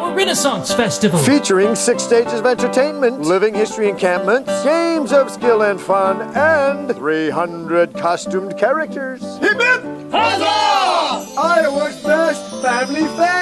Iowa Renaissance Festival. Featuring six stages of entertainment, living history encampments, games of skill and fun, and 300 costumed characters. Hip hip! Huzzah! Iowa's best family fest.